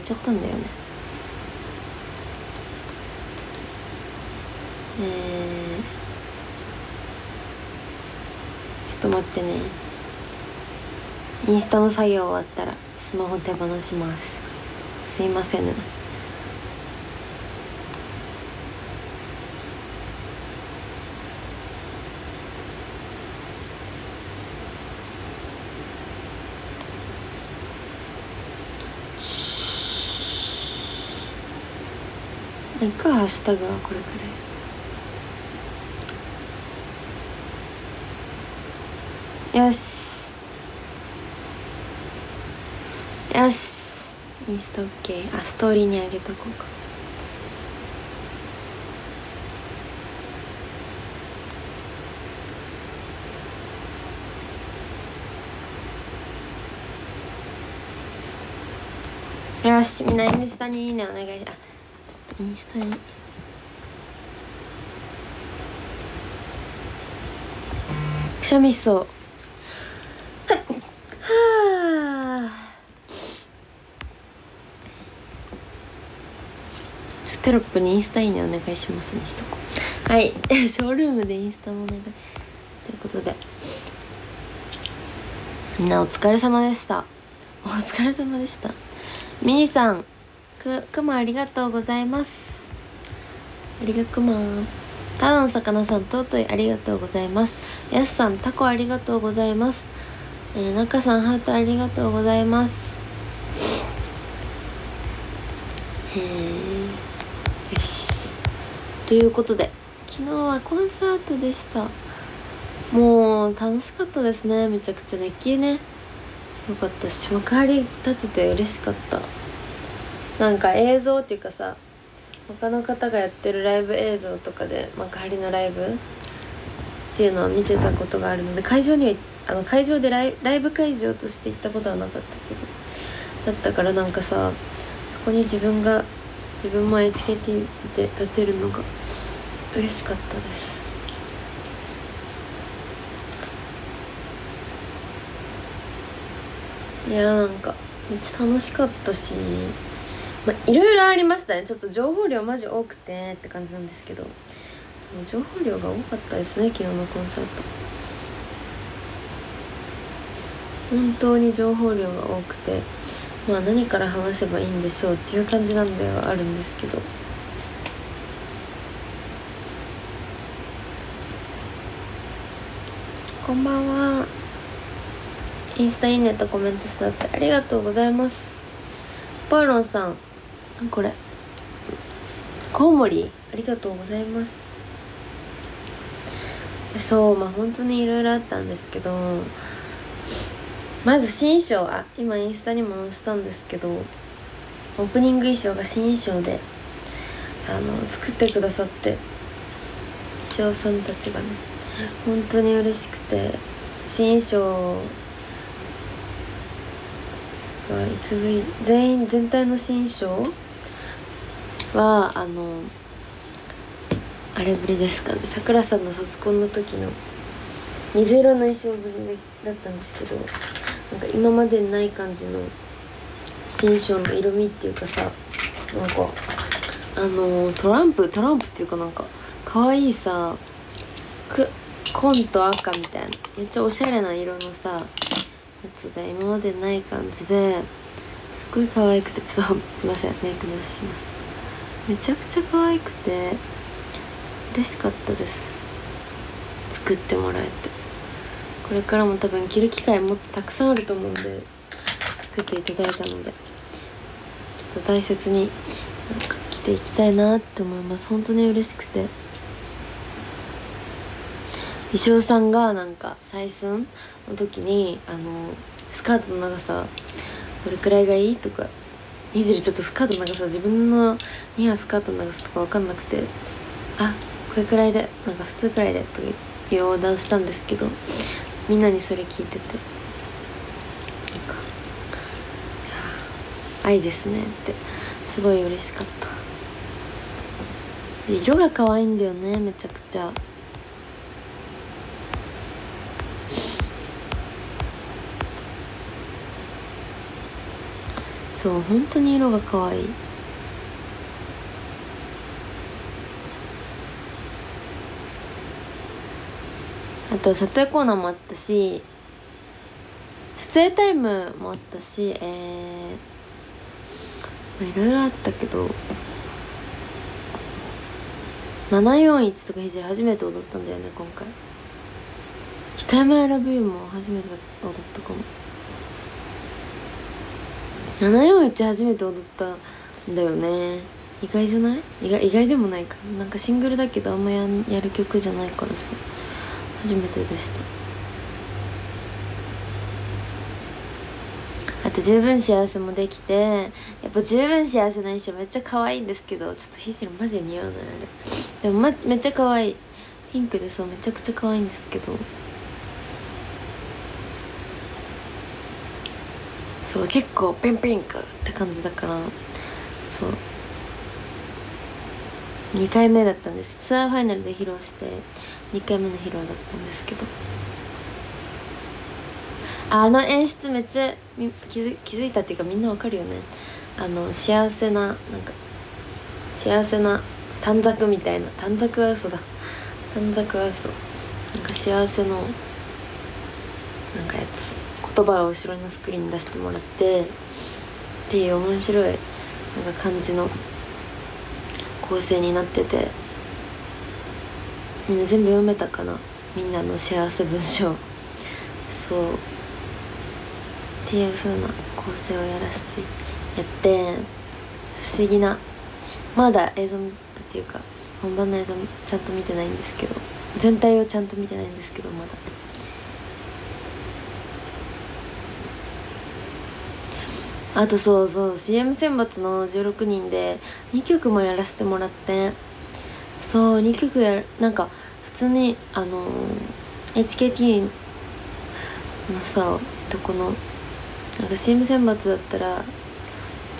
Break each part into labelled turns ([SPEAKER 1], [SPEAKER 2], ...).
[SPEAKER 1] っちゃったんだよね。えー、ちょっと待ってね。インスタの作業終わったらスマホ手放します。すいませんねいっかハッシュタグはこれくらい。よし。よし。インスタ OK あストーリーにあげとこうか。よし。みんなインスタにいいねお願いあインスタに。くしゃみしそう。はあテロップにインスタいいねお願いしますにしとこはい。ショールームでインスタのお願い。ということで。みんなお疲れ様でした。お疲れ様でした。ミニさん。くくまありがとうございます。ありがくまただの魚さん尊いありがとうございます。やすさんタコありがとうございます。えー、中さんハートありがとうございます。へえよし。ということで昨日はコンサートでした。もう楽しかったですね。めちゃくちゃ熱気ね。すごかったし幕張立てて嬉しかった。なんか映像っていうかさ他の方がやってるライブ映像とかで幕張のライブっていうのを見てたことがあるので会場にはあの会場でライライブ会場として行ったことはなかったけどだったからなんかさそこに自分が自分も HKT で立てるのが嬉しかったです。いやーなんかめっちゃ楽しかったしまあいろいろありましたね。ちょっと情報量マジ多くてって感じなんですけど。情報量が多かったですね昨日のコンサート。本当に情報量が多くてまあ何から話せばいいんでしょうっていう感じなんではあるんですけど。こんばんは。インスタいいねとコメントしてあってありがとうございます。パーロンさん。これ。コウモリありがとうございます。そうまあ本当にいろいろあったんですけどまず新衣装あ今インスタにも載せたんですけどオープニング衣装が新衣装であの作ってくださって衣装さんたちがね本当に嬉しくて新衣装がいつぶり全員全体の新衣装はあのあれぶりですかね。さくらさんの卒コンの時の水色の衣装ぶりだったんですけどなんか今までにない感じの新衣装の色味っていうかさなんかあのトランプトランプっていうかなんか可愛いさく紺と赤みたいなめっちゃおしゃれな色のさやつで今までない感じですっごい可愛くてちょっとすいませんメイク直します。めちゃくちゃ可愛くて嬉しかったです。作ってもらえて。これからも多分着る機会もっとたくさんあると思うんで作っていただいたのでちょっと大切に着ていきたいなって思います。本当に嬉しくて。衣装さんがなんか採寸の時にあのスカートの長さどれくらいがいいとかいじりちょっとスカートの長さ自分の似合うスカートの長さとか分かんなくてあこれくらいでなんか普通くらいでというオーダーをしたんですけどみんなにそれ聞いててなんか愛ですねってすごい嬉しかった。色が可愛いんだよねめちゃくちゃ。そう本当に色が可愛い。あと撮影コーナーもあったし撮影タイムもあったしえー、いろいろあったけど741とかひじり初めて踊ったんだよね今回。北山選ぶよも初めて踊ったかも。741初めて踊ったんだよね。意外じゃない？意外意外でもないか。なんかシングルだけどあんまややる曲じゃないからさ。初めてでした。あと十分幸せもできてやっぱ十分幸せな衣装めっちゃ可愛いんですけどちょっとひじりマジで似合うのよあれ。でも、ま、めっちゃ可愛い。ピンクでそうめちゃくちゃ可愛いんですけど。そう結構ピンピンクって感じだからそう。2回目だったんです。ツアーファイナルで披露して2回目の披露だったんですけど。あの演出めっちゃ気づ気づいたっていうかみんなわかるよね。あの幸せななんか幸せな短冊みたいな。短冊は嘘だ。短冊は嘘。なんか幸せのなんかやつ。言葉を後ろのスクリーンに出してもらってっていう面白いなんか感じの構成になっててみんな全部読めたかな？みんなの幸せ文章。そう。っていう風な構成をやらせてやって不思議なまだ映像っていうか本番の映像ちゃんと見てないんですけど全体をちゃんと見てないんですけどまだ。あとそうそう CM 選抜の16人で2曲もやらせてもらってそう2曲やなんか普通にあの HKT のさとこのなんか CM 選抜だったらい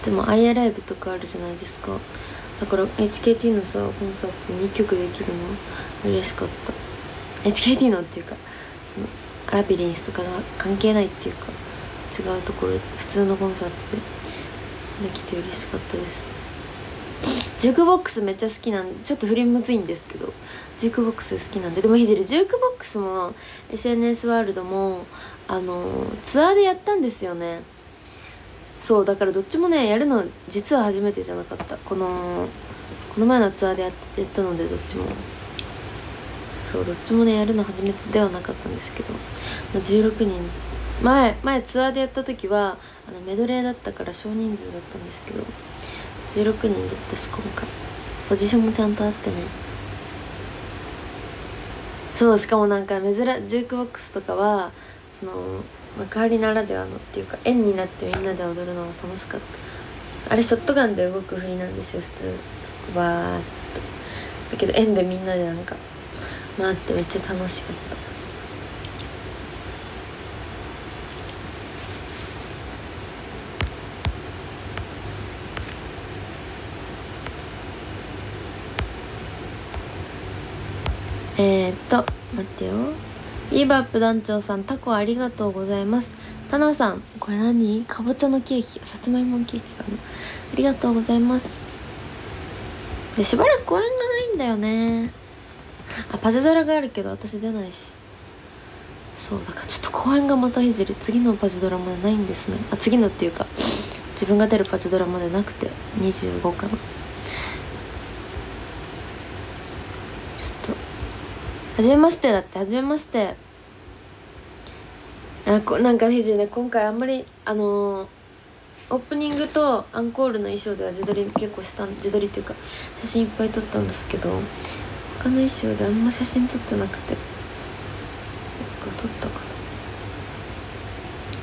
[SPEAKER 1] つも「アイアライブ」とかあるじゃないですか。だから HKT のさコンサート2曲できるの？嬉しかった。HKT のっていうかそのラビリンスとかが関係ないっていうか。うところ普通のコンサートで。できて嬉しかったです。ジュークボックスめっちゃ好きなんでちょっと振りむずいんですけどジュークボックス好きなんで。でもひじりジュークボックスも SNS ワールドもあのツアーでやったんですよね。そうだからどっちもねやるの実は初めてじゃなかった。このこの前のツアーでやってやったのでどっちも。そうどっちもねやるの初めてではなかったんですけど、まあ、16人前前ツアーでやった時はあのメドレーだったから少人数だったんですけど16人だったし今回。ポジションもちゃんとあってね。そうしかもなんか珍ジュークボックスとかはその幕張ならではのっていうか円になってみんなで踊るのが楽しかった。あれショットガンで動く振りなんですよ普通。バーッと。だけど円でみんなでなんか回ってめっちゃ楽しかった。えー、っと待ってよ。ビーバップ団長さんタコありがとうございます。タナさんこれ何？かぼちゃのケーキさつまいもケーキかな。ありがとうございます。でしばらく公演がないんだよね。あパジャドラがあるけど私出ないし。そうだからちょっと公演がまたいじり次のパジドラまでないんですね。あ次のっていうか自分が出るパジドラまでなくて25かな。はじめましてだってはじめまして。あこなんかひじね今回あんまりあのー、オープニングとアンコールの衣装では自撮り結構した自撮りっていうか写真いっぱい撮ったんですけど他の衣装であんま写真撮ってなくて。撮ったかな。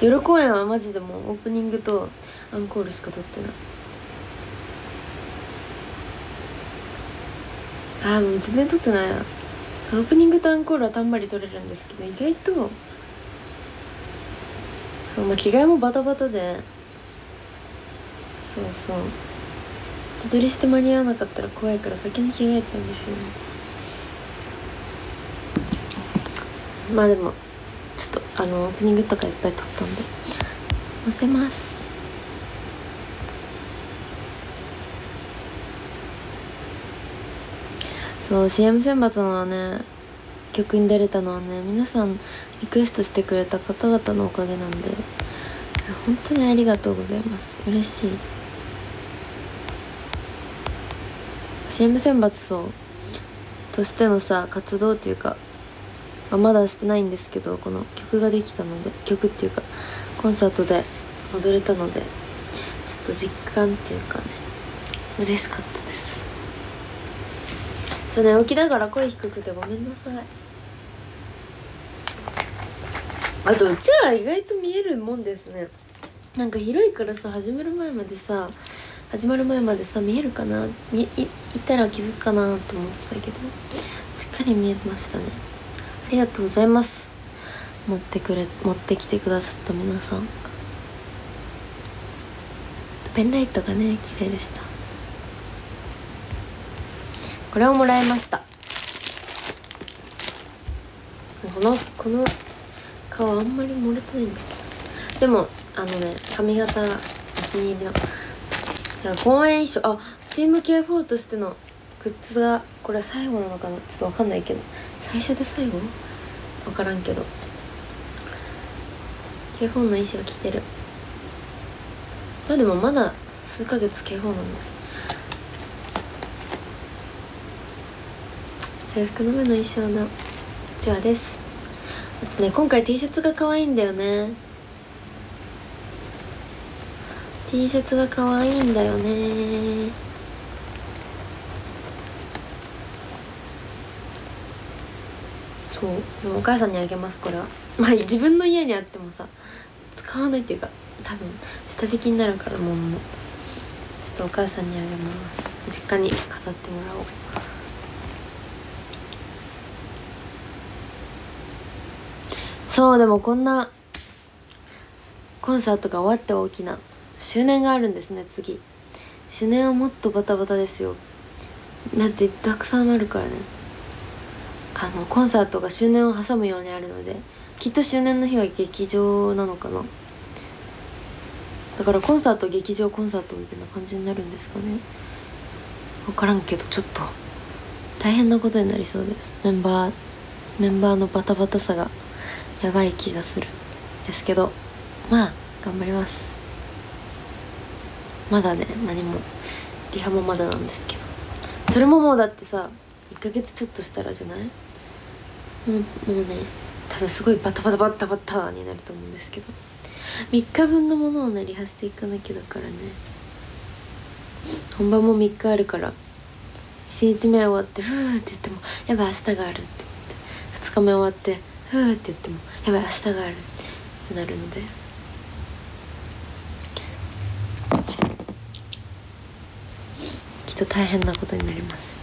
[SPEAKER 1] 夜公演はマジでもうオープニングとアンコールしか撮ってない。ああもう全然撮ってないやオープニングとアンコールはたんまり撮れるんですけど意外とそうまあ着替えもバタバタでそうそう。自撮りして間に合わなかったら怖いから先に着替えちゃうんですよね。まあでもちょっとあのオープニングとかいっぱい撮ったんで載せます。そう CM 選抜のね曲に出れたのはね皆さんリクエストしてくれた方々のおかげなんで本当にありがとうございます。嬉しい。CM 選抜そうとしてのさ活動っていうか、まあ、まだしてないんですけどこの曲ができたので曲っていうかコンサートで踊れたのでちょっと実感っていうかね嬉しかった。とね起きながら声低くてごめんなさい。あとうちは意外と見えるもんですね。なんか広いからさ始める前までさ始まる前までさ見えるかな？みいいたら気づくかなと思ってたけどしっかり見えましたね。ありがとうございます。持ってくれ持ってきてくださった皆さん。ペンライトがね綺麗でした。これをもらいました。このこの顔あんまり漏れてないんだ。けどでもあのね髪型お気に入りのなんか公演衣装あチーム K4 としてのグッズがこれは最後なのかな？ちょっとわかんないけど。最初で最後？わからんけど。K4 の衣装着てる。まあでもまだ数ヶ月 K4 なんだ。制服の目の衣装のうちわです。あとね今回 T シャツが可愛いんだよね。T シャツが可愛いんだよね。そう。でもお母さんにあげますこれは。まあ自分の家にあってもさ使わないっていうか多分下敷きになるからもうもう。ちょっとお母さんにあげます。実家に飾ってもらおう。そうでもこんなコンサートが終わって大きな周年があるんですね次。周年はもっとバタバタですよ。だってたくさんあるからね。あのコンサートが周年を挟むようにあるのできっと周年の日は劇場なのかな。だからコンサート劇場コンサートみたいな感じになるんですかね。分からんけどちょっと。大変なことになりそうです。メンバーメンバーのバタバタさが。やばい気がする。ですけどまあ頑張ります。まだね何もリハもまだなんですけど。それももうだってさ1ヶ月ちょっとしたらじゃない？もうもうね多分すごいバタバタバタバタになると思うんですけど。3日分のものをねリハしていかなきゃだからね。本番も3日あるから1日目終わってふーって言ってもやばい明日があるって思って。2日目終わってふーって言ってもやばい明日がある。ってなるので。きっと大変なことになります。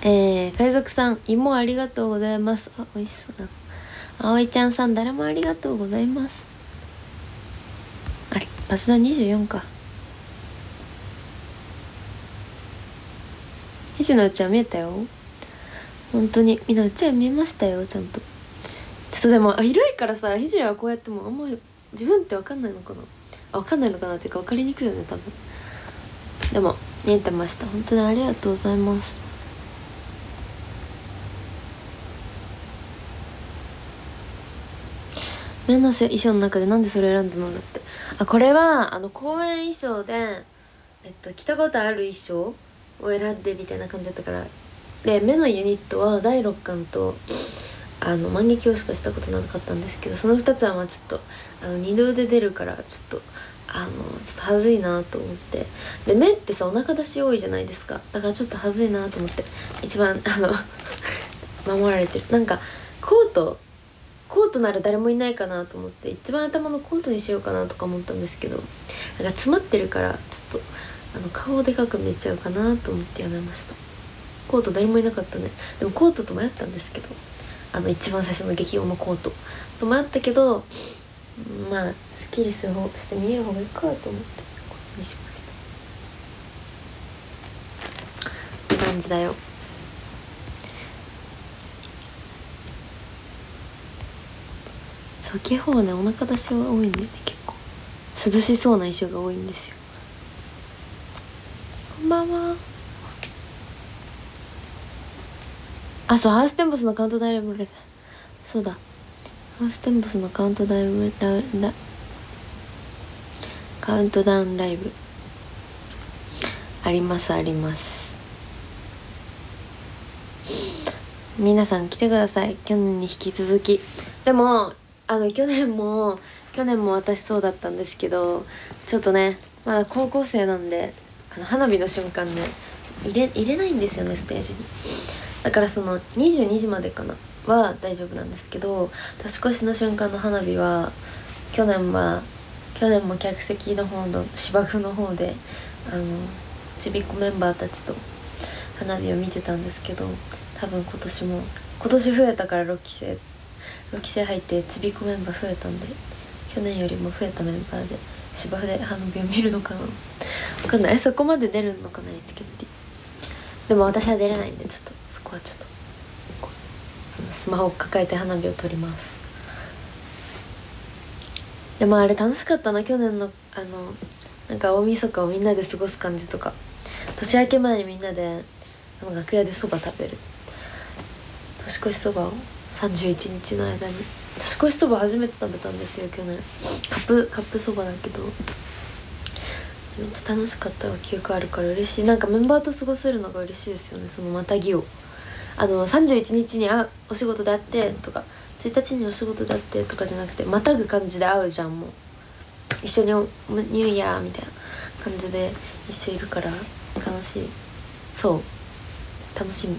[SPEAKER 1] えー、海賊さん芋ありがとうございます。あ美味しそうだ。葵ちゃんさん誰もありがとうございます。あ場所だ24か。肘のうちは見えたよ。本当に。みんなうちは見えましたよちゃんと。ちょっとでもあ色いからさひじはこうやってもあんま自分って分かんないのかな。あ分かんないのかなっていうか分かりにくいよね多分。でも見えてました。本当にありがとうございます。目のせ衣装の中でなんでそれ選んだのだって。あこれはあの公演衣装でえっと着たことある衣装を選んでみたいな感じだったから。で目のユニットは第6巻とあの万華鏡しかしたことなかったんですけどその2つはまあちょっとあの二度で出るからちょっとあのちょっとはずいなと思って。で目ってさお腹出し多いじゃないですか。だからちょっとはずいなと思って。一番あの 守られてる。なんかコートコートなら誰もいないかなと思って。一番頭のコートにしようかなとか思ったんですけどなんか詰まってるからちょっとあの顔でかく見えちゃうかなと思ってやめました。コート誰もいなかったね。でもコートと迷ったんですけど。あの一番最初の激重のコート。と迷ったけどまあすっきりする方して見える方がいいかと思ってこれにしました。って感じだよ。そう警報はねお腹出しは多いんでね結構。涼しそうな衣装が多いんですよ。こんばんは。あそうハウステンボスのカウントダウンライブ。そうだ。ハウステンボスのカウントダウンライブ。カウントダウンライブ。ありますあります。皆さん来てください。去年に引き続き。でもあの去年も去年も私そうだったんですけどちょっとねまだ高校生なんであの花火の瞬間ね入れ入れないんですよねステージに。だからその22時までかなは大丈夫なんですけど年越しの瞬間の花火は去年は去年も客席の方の芝生の方であのちびっこメンバーたちと花火を見てたんですけど多分今年も今年増えたから6期生6期生入ってちびっこメンバー増えたんで去年よりも増えたメンバーで芝生で花火を見るのかな分かんない。そこまで出るのかな HKT でも私は出れないんでちょっと。はちょっとスマホを抱えて花火を撮ります。でもあれ楽しかったな去年のあのなんか大晦日をみんなで過ごす感じとか。年明け前にみんなで楽屋でそば食べる。年越しそばを31日の間に。年越しそば初めて食べたんですよ去年。カップカップそばだけど。めっちゃ楽しかった記憶あるから嬉しい。なんかメンバーと過ごせるのが嬉しいですよねそのまたぎを。あの31日にあお仕事で会ってとか1日にお仕事で会ってとかじゃなくてまたぐ感じで会うじゃんもう。一緒にニューイヤーみたいな感じで一緒いるから楽しい。そう。楽しみ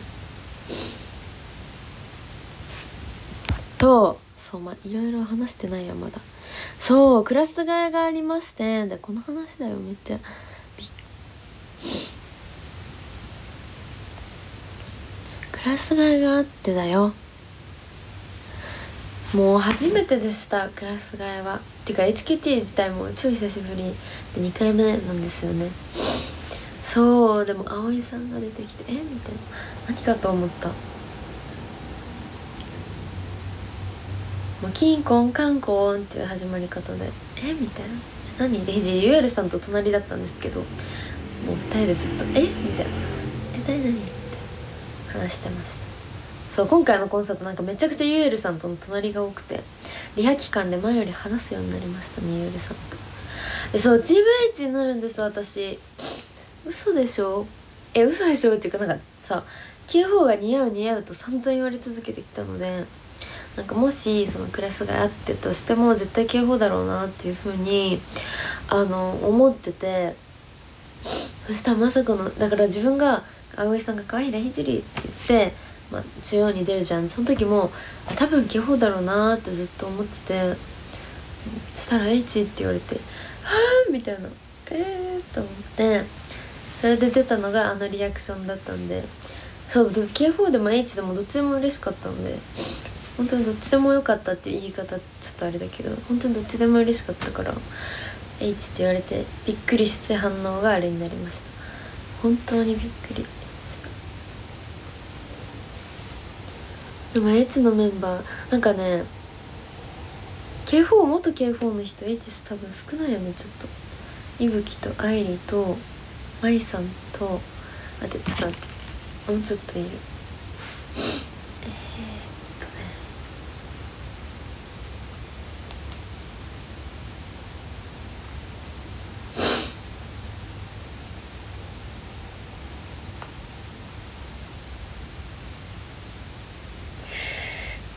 [SPEAKER 1] とそうまあいろいろ話してないよまだ。そうクラス替えがありましてでこの話だよめっちゃクラス替えがあってだよ。もう初めてでしたクラス替えは。ていうか HKT 自体も超久しぶり。で2回目なんですよね。そうでも葵さんが出てきてえ？みたいな。何かと思った。もうキンコンカンコンっていう始まり方で。え？みたいな。何？でひゆえるさんと隣だったんですけどもう2人でずっとえ？みたいな。え何何？話してました。そう今回のコンサートなんかめちゃくちゃゆえるさんとの隣が多くてリハ期間で前より話すようになりましたねゆえるさんと。でそうチーム H になるんです私。嘘でしょ？え嘘でしょ？っていうかなんかさ Q4 が似合う似合うと散々言われ続けてきたのでなんかもしそのクラスがあってとしても絶対警報だろうなっていうふうにあの思ってて。そしたらまさかのだから自分が葵さんが「可愛いラヒジリ」って言って、まあ、中央に出るじゃん。その時も多分警報だろうなってずっと思っててそしたら「H」って言われて「はあ」みたいな「えー」と思ってそれで出たのがあのリアクションだったんでそう K4 でも H でもどっちでも嬉しかったので本当にどっちでもよかったっていう言い方ちょっとあれだけど本当にどっちでも嬉しかったから H って言われてびっくりして反応があれになりました。本当にびっくりしたでも H のメンバーなんかね K4 元 K4 の人 H 多分少ないよねちょっと。いぶきと愛梨とまいさんとあでちょっと待ってもうちょっといる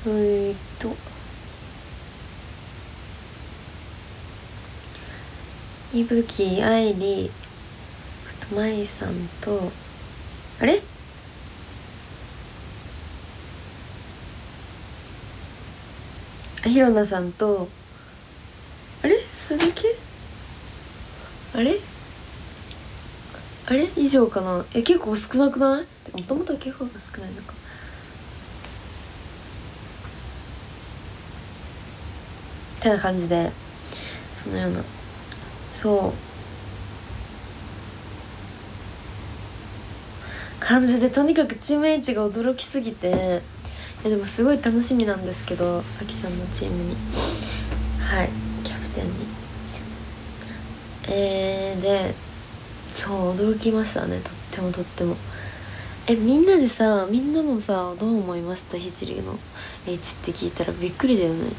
[SPEAKER 1] えー、っといぶき愛理まいさんとあれ？あひろなさんとあれ？それだけ？あれ？あれ？以上かな？え結構少なくない？もともと結構が少ないのか。みたいな感じでそのような。そう。感じでとにかくチーム H が驚きすぎて。いやでもすごい楽しみなんですけどあきさんのチームに。はいキャプテンに。えー、でそう驚きましたね。とってもとっても。えみんなでさみんなもさどう思いました？ひじりの H って聞いたら。びっくりだよね。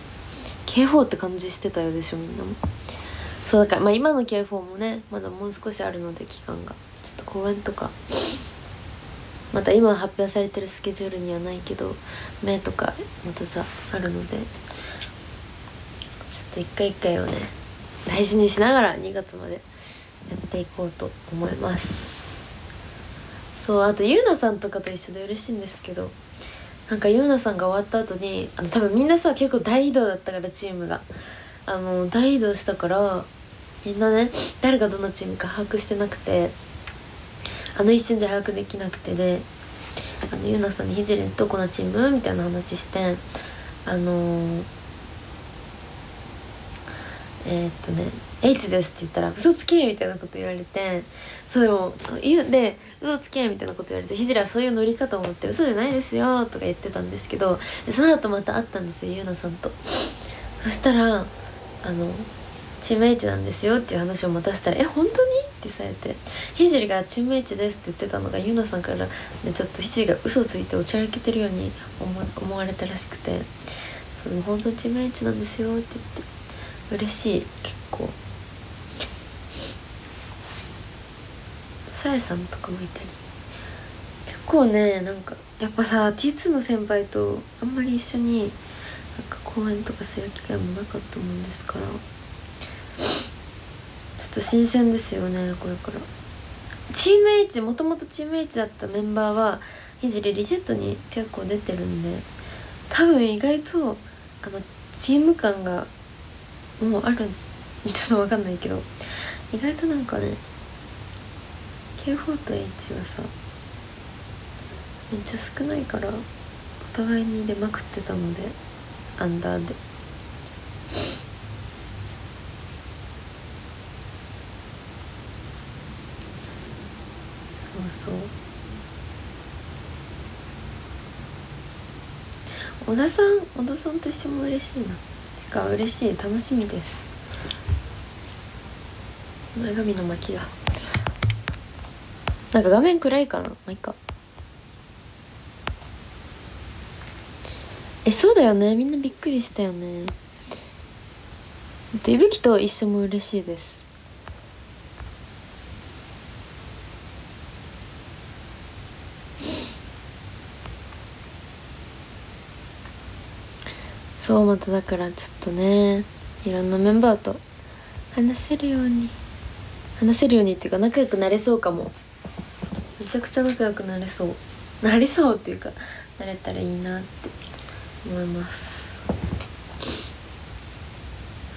[SPEAKER 1] 警報って感じしてたよでしょみんなも。そうだからまあ今の警報もねまだもう少しあるので期間が。ちょっと公演とか。また今発表されてるスケジュールにはないけど目とかまたさあるので。ちょっと一回一回をね大事にしながら2月までやっていこうと思います。そうあとゆうなさんとかと一緒で嬉しいんですけどなんかゆうなさんが終わった後にあの多分みんなさ結構大移動だったからチームが。あの大移動したからみんなね誰がどのチームか把握してなくてあの一瞬じゃ把握できなくてであのゆうなさんに「ひじりんとこのチーム?」みたいな話してあのー、えー、っとね H ですって言ったら嘘つけみたいなこと言われてそうでも言うで嘘つけみたいなこと言われてひじらはそういう乗り方を持って嘘じゃないですよとか言ってたんですけどその後また会ったんですよゆうなさんとそしたらあのチーム H なんですよっていう話をまたしたら「え本当に?」ってされてひじりがチーム H ですって言ってたのがゆうなさんから、ね、ちょっとひじりが嘘ついておちゃらけてるように思われたらしくて「その本当にチーム H なんですよ」って言って嬉しい結構。さやさんとかもいたり。結構ねなんかやっぱさ T2 の先輩とあんまり一緒になんか公演とかする機会もなかったもんですから。っと新鮮ですよねこれから。チーム H もともとチーム H だったメンバーはひじりリセットに結構出てるんで多分意外とあのチーム感がもうあるちょっと分かんないけど意外となんかね K4 と H はさめっちゃ少ないからお互いに出まくってたのでアンダーで。そう。そう小田さん小田さんと一緒も嬉しいな。てか嬉しい。楽しみです。前髪の巻きが。なんか画面暗いかなまあいいかえそうだよね。みんなびっくりしたよね。いぶきと一緒も嬉しいです。そうまただからちょっとねいろんなメンバーと話せるように話せるようにっていうか仲良くなれそうかも。めちゃくちゃ仲良くなれそう。なりそうっていうかなれたらいいなって思います。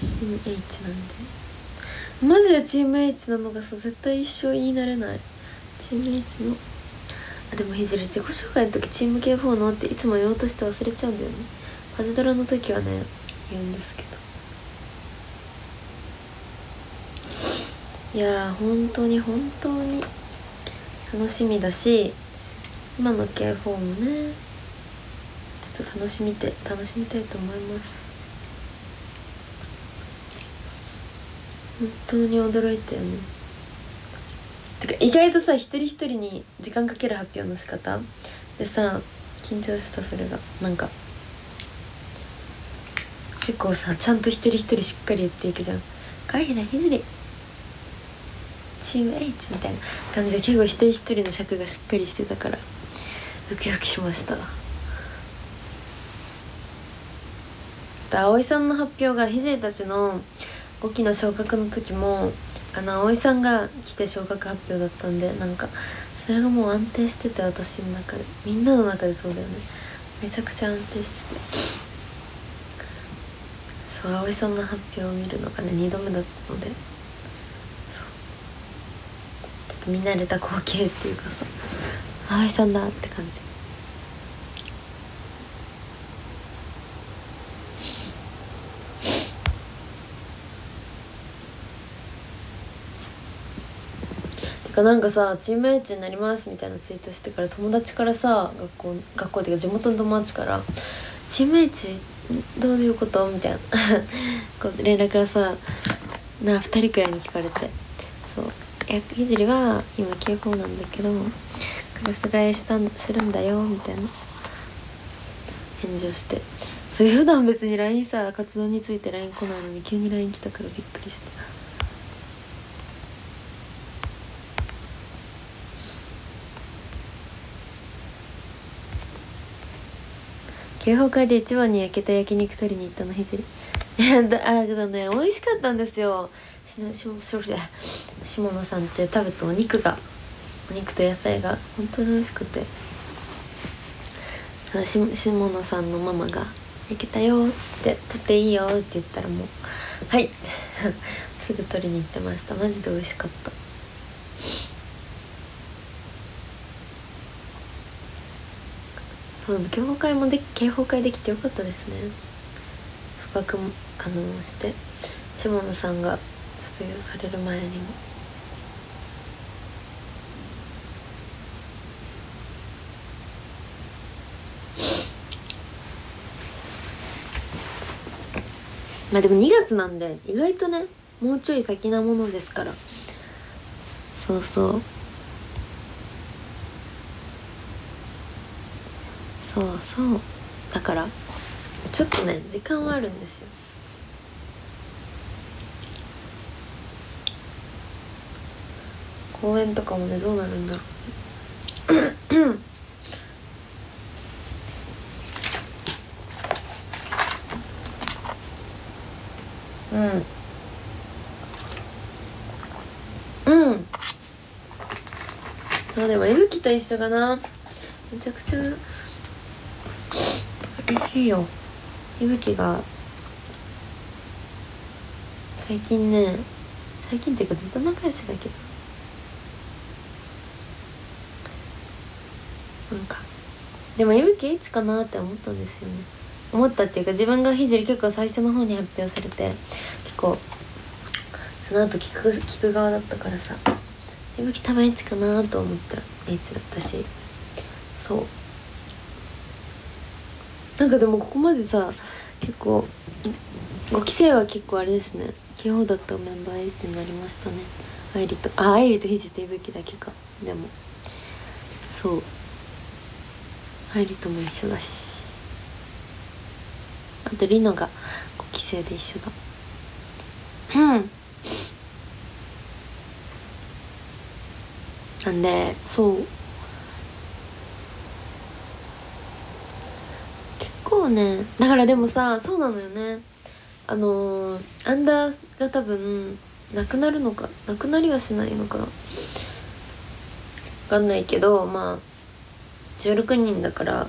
[SPEAKER 1] チーム H なんで。マジでチーム H なのがさ絶対一生言い慣れない。チーム H の。あでもひじり自己紹介の時チーム K4 のっていつも言おうとして忘れちゃうんだよね。パジドラの時はね言うんですけど。いやー本当に本当に楽しみだし今の K4 もねちょっと楽しみて楽しみたいと思います。本当に驚いたよね。てか意外とさ一人一人に時間かける発表の仕方でさ緊張したそれが。なんか結構さちゃんと一人一人しっかり言っていくじゃん「カイラひじりチーム H みたいな感じで結構一人一人の尺がしっかりしてたからドキドキしました。葵さんの発表がひじりたちの5期の昇格の時もあの葵さんが来て昇格発表だったんでなんかそれがもう安定してて私の中で。みんなの中でそうだよね。めちゃくちゃ安定してて。そう葵さんの発表を見るのがね2度目だったのでちょっと見慣れた光景っていうかさ葵さんだって感じ。かなんかさチーム H になりますみたいなツイートしてから友達からさ学校学校っていうか地元の友達から「チーム H どういうこと?」みたいな。こう連絡がさな2人くらいに聞かれて。そう。ひじりは今警報なんだけどクラス替えしたんするんだよみたいな。返事をして。そういう普段別に LINE さ活動について LINE 来ないのに急に LINE 来たからびっくりして。警報会で一番に焼けた焼肉取りに行ったのひじり。あだけどね美味しかったんですよ。しのしもし下野さんちで食べたお肉がお肉と野菜が本当に美味しくて。ただ下野さんのママが「焼けたよ」っつって「取っていいよ」って言ったらもう「はい」すぐ取りに行ってました。マジで美味しかった。そうでも警報会もで警報会できてよかったですね。不爆もあのして下野さんが卒業される前にも。まあでも2月なんで意外とねもうちょい先なものですから。そうそう。そうそう。だからちょっとね時間はあるんですよ。公演とかもねどうなるんだろうね。うん。うん。あでもえぶきと一緒かな。めちゃくちゃ嬉しいよ。いぶきが最近ね最近っていうかずっと仲良しだけど。なんかでもいぶきいつかなって思ったんですよね。思ったっていうか自分がひじり結構最初の方に発表されて結構その後聞く聞く側だったからさ。いぶき多分 H かなと思ったら H だったし。そう。なんかでもここまでさ結構5期生は結構あれですね。基本だったメンバー H になりましたね。愛理とあ愛理とひじといぶきだけか。でもそう。愛理とも一緒だし。あとりのが5期生で一緒だ。うん。なんでそう。結構ね。だからでもさそうなのよね。あのー、アンダーが多分なくなるのかなくなりはしないのか。な分かんないけどまあ16人だから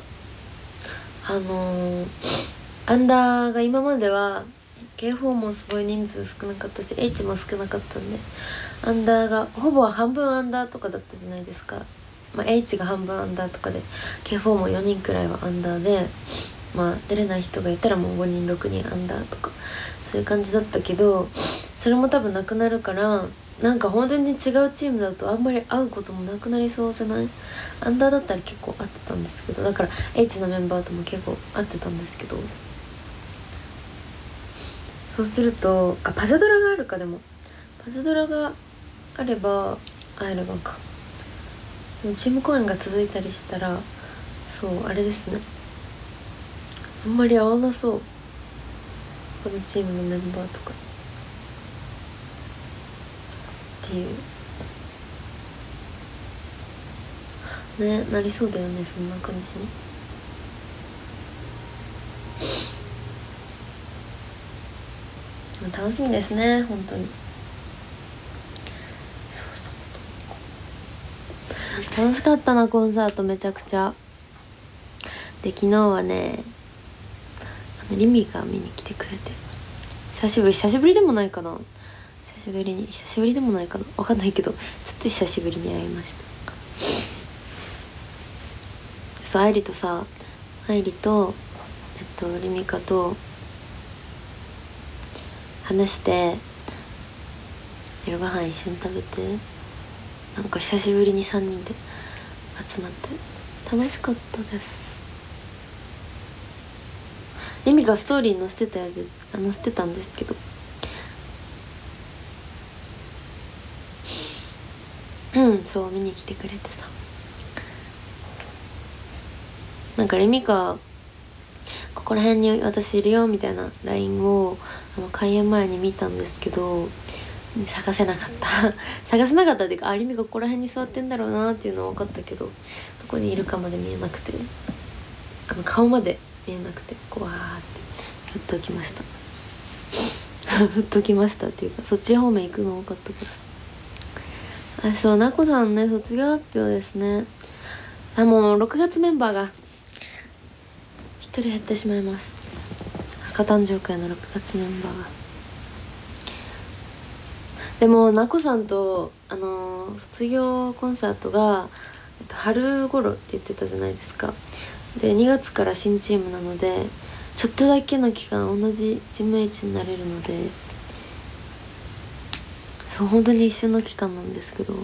[SPEAKER 1] あのー、アンダーが今までは K4 もすごい人数少なかったし H も少なかったんでアンダーがほぼ半分アンダーとかだったじゃないですか、まあ、H が半分アンダーとかで K4 も4人くらいはアンダーでまあ出れない人がいたらもう5人6人アンダーとかそういう感じだったけどそれも多分なくなるからなんか本当に違うチームだとあんまり会うこともなくなりそうじゃない？アンダーだったら結構会ってたんですけどだから H のメンバーとも結構会ってたんですけど。そうするとあパジャドラがあるかでも。パジャドラがあれば会えるのか。チーム公演が続いたりしたらそうあれですね。あんまり合わなそう。このチームのメンバーとか。っていう。ねなりそうだよねそんな感じに。楽しみですね本当に。そうそう。楽しかったなコンサートめちゃくちゃ。で昨日はねリミが見に来てくれて。久しぶり久しぶりでもないかな。久しぶりに久しぶりでもないかな。分かんないけどちょっと久しぶりに会いました。そう愛理とさ愛理とえっとリミカと話して夜ご飯一緒に食べてなんか久しぶりに3人で集まって楽しかったです。リミがストーリー載せてたやつ載せてたんですけど。うんそう見に来てくれてさ。なんかレミカここら辺に私いるよみたいな LINE をあの開演前に見たんですけど探せなかった。探せなかったっていうかあリミがここら辺に座ってんだろうなっていうのは分かったけどどこにいるかまで見えなくてあの顔まで見えなくてこわーってふっときました。ふっときましたっていうかそっち方面行くの多かったからさ。あそうなこさんね卒業発表ですね。あもう6月メンバーが1人減ってしまいます。博誕生会の6月メンバーが。でもなこさんとあのー卒業コンサートが、えっと、春頃って言ってたじゃないですか。で2月から新チームなのでちょっとだけの期間同じチーム H になれるのでそう本当に一瞬の期間なんですけどちょっ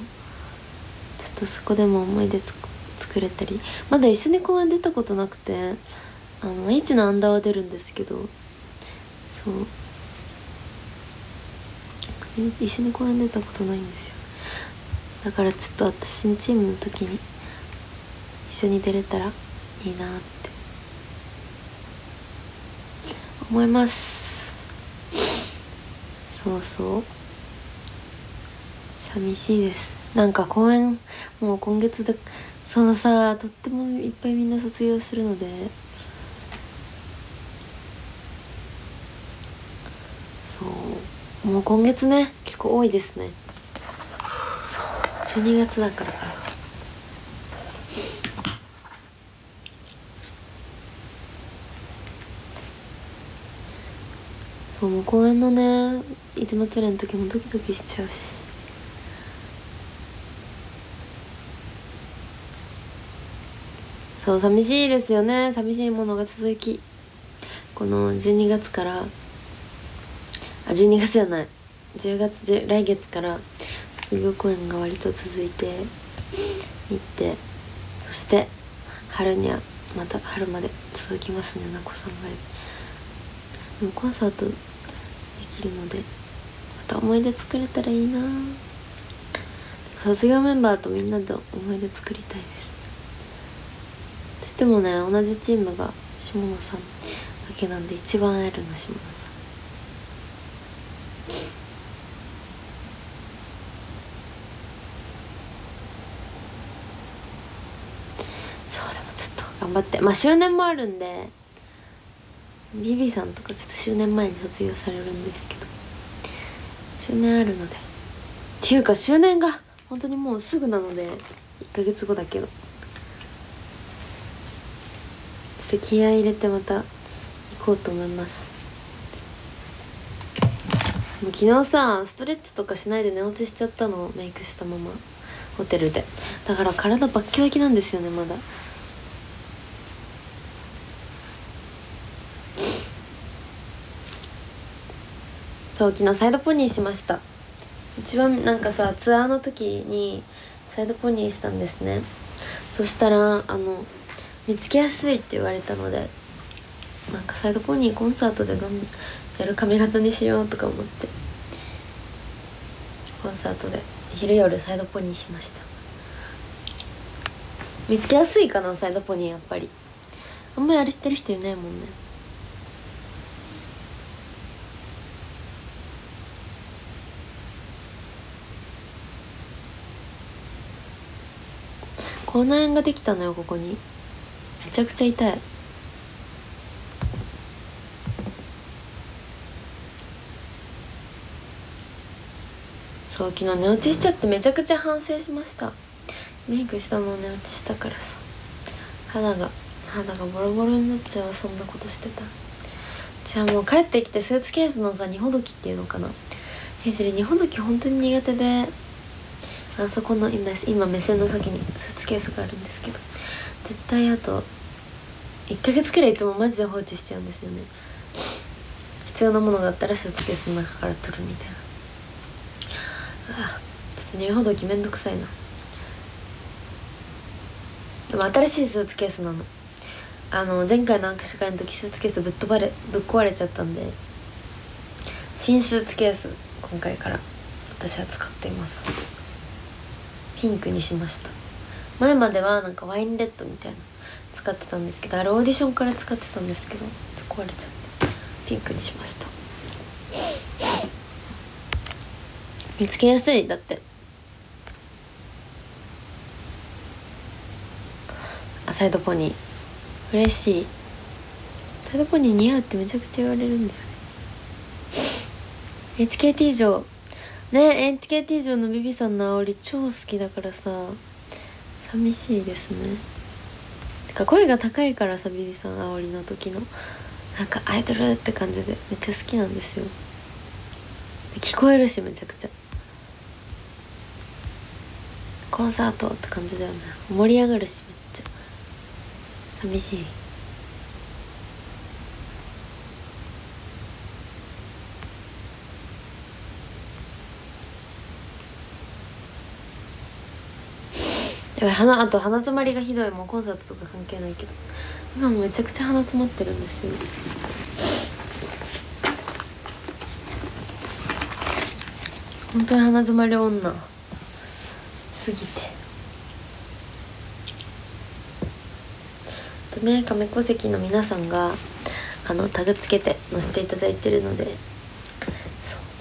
[SPEAKER 1] とそこでも思い出作れたり。まだ一緒に公演出たことなくてあの H のアンダーは出るんですけどそう。一緒に公演出たことないんですよ。だからちょっと私新チームの時に一緒に出れたら。いいなって。思います。そうそう。寂しいです。なんか公演もう今月でそのさとってもいっぱいみんな卒業するので。そう。もう今月ね結構多いですね。そう。12月だからか。も公演のね出雲祭りの時もドキドキしちゃうし。そう寂しいですよね。寂しいものが続き。この12月からあ12月じゃない。10月10来月から卒業公演が割と続いていってそして春にはまた春まで続きますねなこさんが。でもコンサートるのでまた思い出作れたらいいな。卒業メンバーとみんなで思い出作りたいです。といってもね同じチームが下野さんだけなんで一番会えるの下野さん。そうでもちょっと頑張って。まあ周年もあるんでビビさんとかちょっと周年前に卒業されるんですけど。周年あるので。っていうか周年が本当にもうすぐなので1ヶ月後だけど。ちょっと気合い入れてまた行こうと思います。もう昨日さストレッチとかしないで寝落ちしちゃったの。メイクしたまま。ホテルで。だから体バッキバキなんですよねまだ。そう昨日サイドポニーしました。一番なんかさツアーの時にサイドポニーしたんですね。そしたらあの見つけやすいって言われたのでなんかサイドポニーコンサートでどんやる髪型にしようとか思ってコンサートで昼夜サイドポニーしました。見つけやすいかなサイドポニーやっぱり。あんまりやってる人いないもんね。口内炎ができたのよここにめちゃくちゃ痛いそう昨日寝落ちしちゃってめちゃくちゃ反省しましたメイクしたもん寝落ちしたからさ肌が肌がボロボロになっちゃうそんなことしてたじゃあもう帰ってきてスーツケースのさ荷ほどきっていうのかなへじり荷ほどき本当に苦手であそこの今今目線の先にスーツケースがあるんですけど絶対あと1ヶ月くらいいつもマジで放置しちゃうんですよね。必要なものがあったらスーツケースの中から取るみたいな。あちょっと入ほどきめんどくさいな。でも新しいスーツケースなの。あの前回の握手会の時スーツケースぶっ飛ばれぶっ壊れちゃったんで新スーツケース今回から私は使っています。ピンクにしました。前まではなんかワインレッドみたいな使ってたんですけどあれオーディションから使ってたんですけど壊れちゃってピンクにしました。見つけやすい。だってあサイドポニー。嬉しい。サイドポニー似合うってめちゃくちゃ言われるんだよね。HKT 城ね HKT 城のビビさんの煽り超好きだからさ寂しいですね。てか声が高いからさビビさん煽りの時の。なんかアイドルって感じでめっちゃ好きなんですよ。聞こえるしめちゃくちゃ。コンサートって感じだよね。盛り上がるしめっちゃ。寂しい。やばい鼻あと鼻詰まりがひどい。もうコンサートとか関係ないけど。今もめちゃくちゃ鼻詰まってるんですよ。本当に鼻詰まり女。すぎて。とね亀戸籍の皆さんがあのタグつけて載せていただいてるので。そう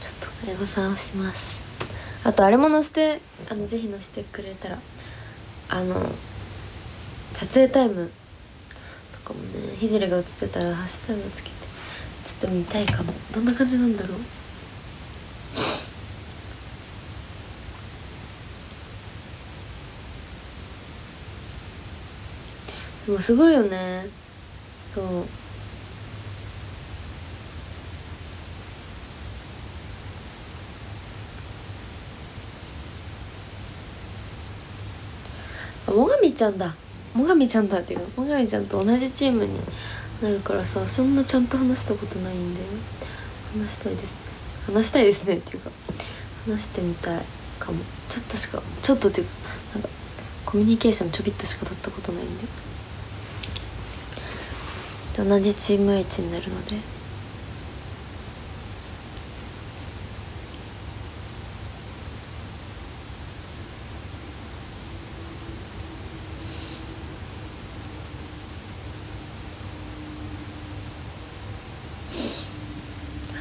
[SPEAKER 1] ちょっとエゴサをします。あとあれも載せてあのぜひ載せてくれたら。あの撮影タイムとかもねひじりが映ってたらハッシュタグつけてちょっと見たいかも。どんな感じなんだろう？でもすごいよね。そうあ最上ちゃんだ。最上ちゃんだっていうか最上ちゃんと同じチームになるからさそんなちゃんと話したことないんで話したいです。話したいですねっていうか話してみたいかも。ちょっとしかちょっとっていうかなんかコミュニケーションちょびっとしか取ったことないんで。同じチーム H になるので。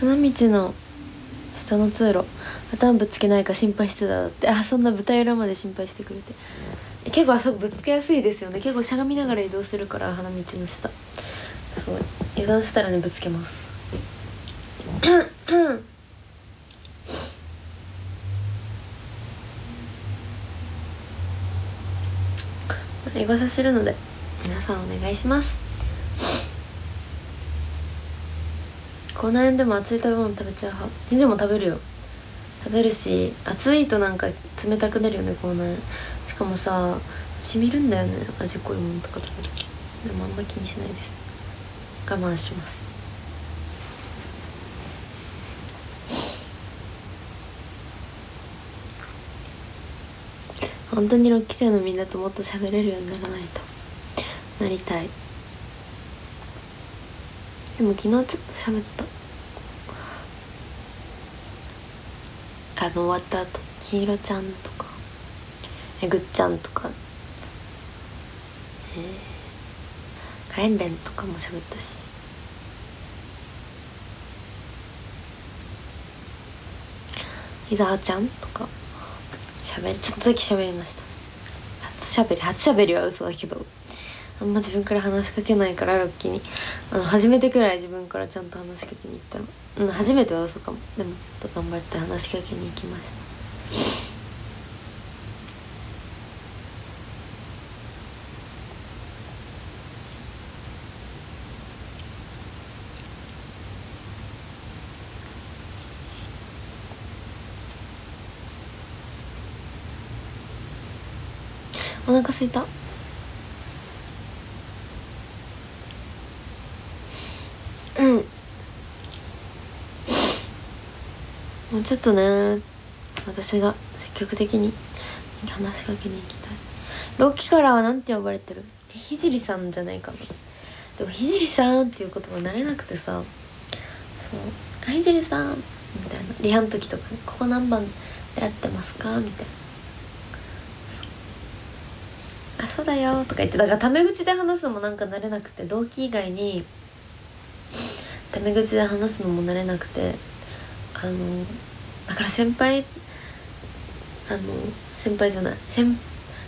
[SPEAKER 1] 花道の下の通路。頭ぶつけないか心配してただって。あそんな舞台裏まで心配してくれて。結構あそこぶつけやすいですよね。結構しゃがみながら移動するから花道の下。そう。油断したらねぶつけます。エゴサするので皆さんお願いします。この辺でも熱い食べ物食べちゃう派。返事も食べるよ。食べるし暑いとなんか冷たくなるよねこの辺しかもさしみるんだよね味濃いものとか食べると。でもあんま気にしないです。我慢します。本当に6期生のみんなともっと喋れるようにならないと。なりたい。でも昨日ちょっと喋った。あの終わった後ひいろちゃんとかえぐっちゃんとかえー、カレンレンとかも喋ったし。伊沢ちゃんとかしゃべちょっとだけ喋りました。初しゃべり初しゃべりは嘘だけど。あんま自分から話しかけないからロッキーに。あの初めてくらい自分からちゃんと話しかけに行った。の、うん、初めては嘘かも。でもちょっと頑張って話しかけに行きました。お腹すいたうんもうちょっとね私が積極的に話しかけに行きたい。ロッキからはなんて呼ばれてる？えひじりさんじゃないかな。でもひじりさんっていう言葉慣れなくてさそう「あひじりさん」みたいな。リハの時とかね「ここ何番でやってますか?」みたいな。あそうだよ」とか言ってだからタメ口で話すのもなんか慣れなくて同期以外にタメ口で話すのも慣れなくてあのだから先輩あの先輩じゃない先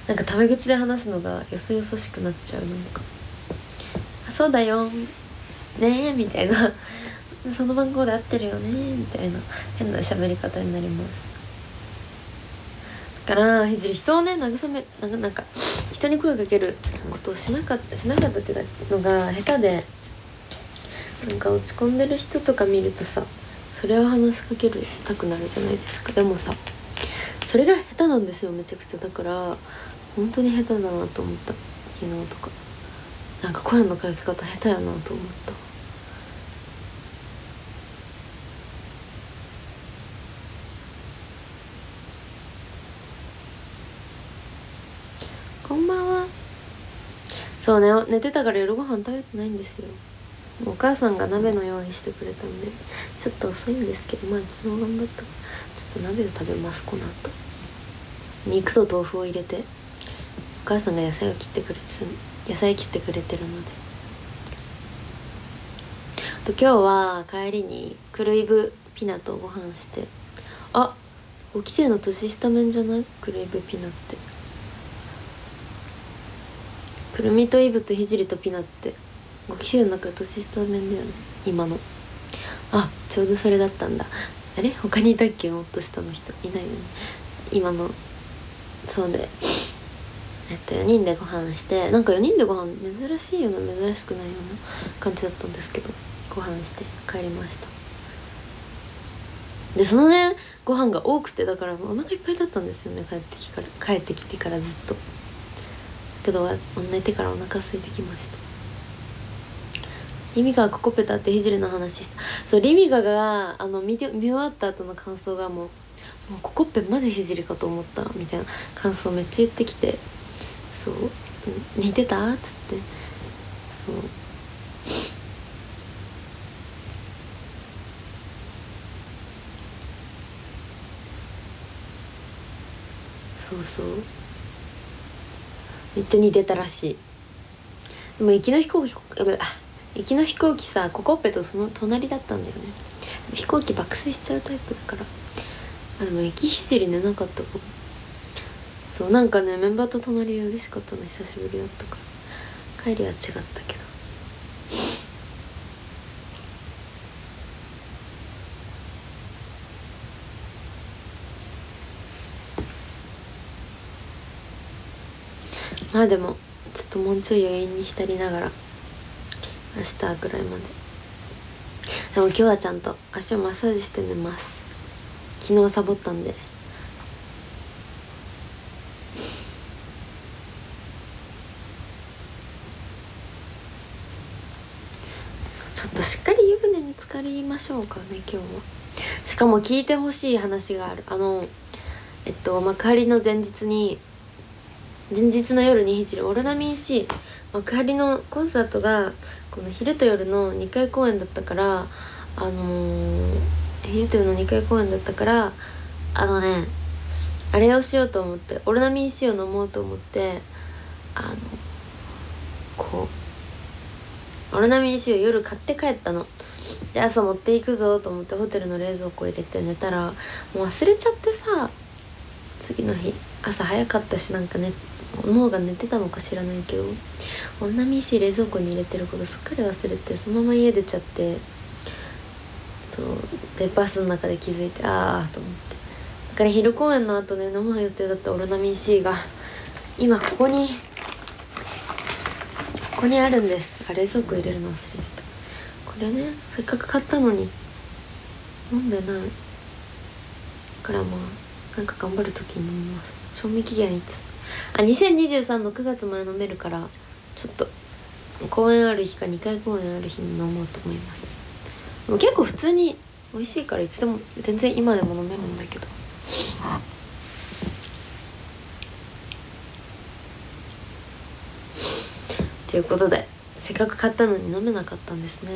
[SPEAKER 1] なんかタメ口で話すのがよそよそしくなっちゃうなんか「あそうだよ。ねえ」みたいな「その番号で合ってるよね」みたいな。変な喋り方になります。だからひじり人をね慰めなんかなんか人に声かけることをしなかったしなかったっていうのが下手でなんか落ち込んでる人とか見るとさそれを話しかけるたくなるじゃないですか。でもさそれが下手なんですよめちゃくちゃ。だから本当に下手だなと思った。昨日とか。なんか声のかけ方下手やなと思った。こんばんは。そうね寝てたから夜ご飯食べてないんですよ。お母さんが鍋の用意してくれたんでちょっと遅いんですけどまあ昨日頑張った。ちょっと鍋を食べますこの後。肉と豆腐を入れてお母さんが野菜を切ってくれて野菜切ってくれてるので。と今日は帰りにクルイブピナとご飯して。あ5期生の年下面じゃない？クルイブピナってくるみとイブとひじりとピナって5期生の中年下面だよね。今の。あちょうどそれだったんだ。あれ？他にいたっけもっと下の人？いないよね。今の。そうでえっと4人でご飯してなんか4人でご飯珍しいような。珍しくないような。感じだったんですけど。ご飯して帰りました。でそのねご飯が多くてだからお腹いっぱいだったんですよね。帰ってきから帰ってきてからずっと。けど寝てからお腹空いてきました。リミカがココペタってひじりの話した。そうリミカがあの見て見終わった後の感想がもう「もうココペマジひじりかと思った」みたいな感想めっちゃ言ってきて。そう「似てた?」っつって。そう。そうそう。めっちゃ似てたらしい。でも行きの飛行機やばい行きの飛行機さココッペとその隣だったんだよね。飛行機爆睡しちゃうタイプだから。あでも行きひじり寝なかったかも。そうなんかねメンバーと隣は嬉しかったの。久しぶりだったから。帰りは違ったけど。まあでもちょっともうちょい余韻に浸りながら。明日ぐらいまで。でも今日はちゃんと足をマッサージして寝ます。昨日サボったんで。ちょっとしっかり湯船に浸かりましょうかね今日は。しかも聞いてほしい話がある。あのえっと幕張の前日に前日の夜にひじりオルナミン C 幕張のコンサートがこの昼と夜の2回公演だったからあのー、昼と夜の2回公演だったからあのねあれをしようと思ってオルナミン C を飲もうと思ってあのこうオルナミン C を夜買って帰ったの。で朝持っていくぞと思ってホテルの冷蔵庫入れて寝たらもう忘れちゃってさ次の日朝早かったしなんかね脳が寝てたのか知らないけどオルナミン C 冷蔵庫に入れてることすっかり忘れてそのまま家出ちゃってそうでバスの中で気づいてああと思って。だから昼公演の後ね飲む予定だったオルナミン C が今ここにここにあるんです。あ冷蔵庫入れるの忘れてた。これねせっかく買ったのに飲んでないだからまあなんか頑張る時に飲みます。賞味期限いつ？あ2023の9月まで飲めるからちょっと公演ある日か2回公演ある日に飲もうと思います。でも結構普通に美味しいからいつでも全然今でも飲めるんだけど。ということでせっかく買ったのに飲めなかったんですね。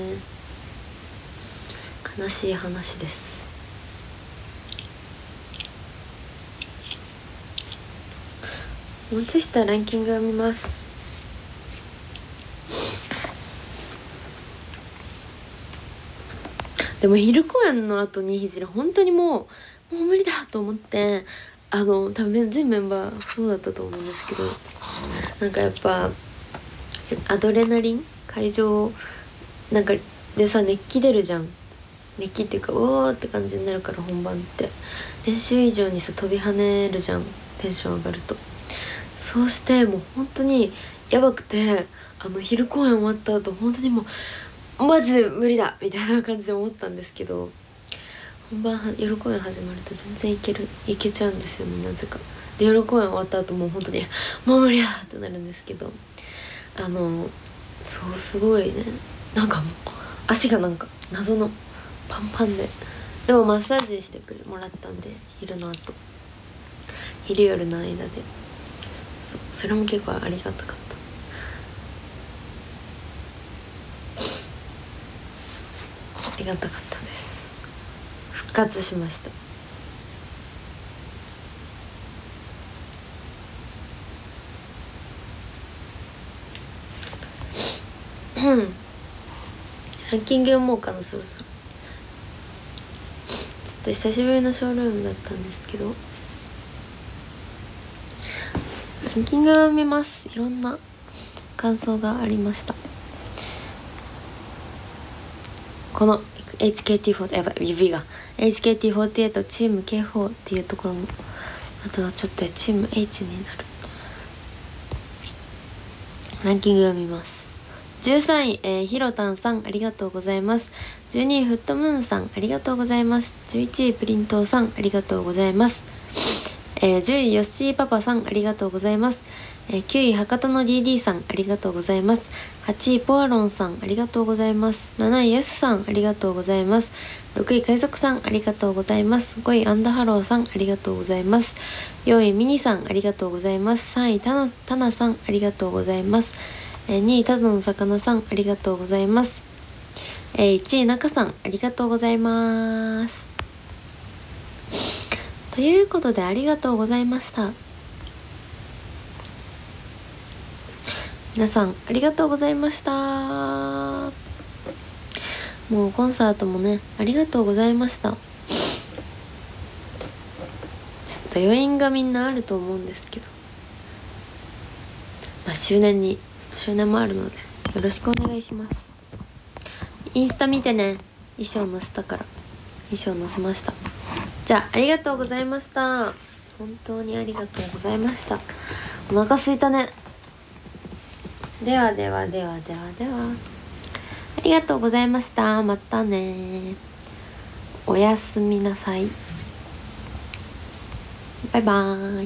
[SPEAKER 1] 悲しい話です。もうちょしたランキング読みます。でも昼公演の後にひじら本当にもうもう無理だと思ってあの多分全メンバーそうだったと思うんですけどなんかやっぱアドレナリン会場なんかでさ熱気出るじゃん。熱気っていうかおーって感じになるから本番って。練習以上にさ飛び跳ねるじゃんテンション上がると。そうしてもう本当にやばくてあの昼公演終わった後本当にもうマジで無理だみたいな感じで思ったんですけど本番は夜公演始まると全然いけるいけちゃうんですよねなぜか。で夜公演終わった後もう本当にもう無理だってなるんですけどあのそうすごいね。なんかもう足がなんか謎のパンパンで。でもマッサージしてくれもらったんで昼の後。昼夜の間で。そうそれも結構ありがたかった。ありがたかったです。復活しました。う んランキング読もうかなそろそろ。ちょっと久しぶりのショールームだったんですけど。ランキング読みます。いろんな感想がありました。この HKT48 やばい指が。HKT48 チーム K4 っていうところも。あとちょっとチーム H になる。ランキング読みます。13位、えー、ひろたんさんありがとうございます。12位フットムーンさんありがとうございます。11位プリントーさんありがとうございます、えー、10位ヨッシーパパさんありがとうございます、えー、9位博多の DD さんありがとうございます。8位ポアロンさんありがとうございます。7位ヤスさんありがとうございます。6位海賊さんありがとうございます。5位アンダハローさんありがとうございます。4位ミニさんありがとうございます。3位タナタナさんありがとうございます。え2位ただの魚さんありがとうございます、え1位中さんありがとうございます。ということでありがとうございました。皆さんありがとうございました。もうコンサートもねありがとうございました。ちょっと余韻がみんなあると思うんですけど。まあ周年に周年もあるのでよろしくお願いします。インスタ見てね。衣装載せたから。衣装載せました。じゃあありがとうございました。本当にありがとうございました。お腹すいたね。ではではではではでは。ありがとうございました。またね。おやすみなさい。バイバーイ。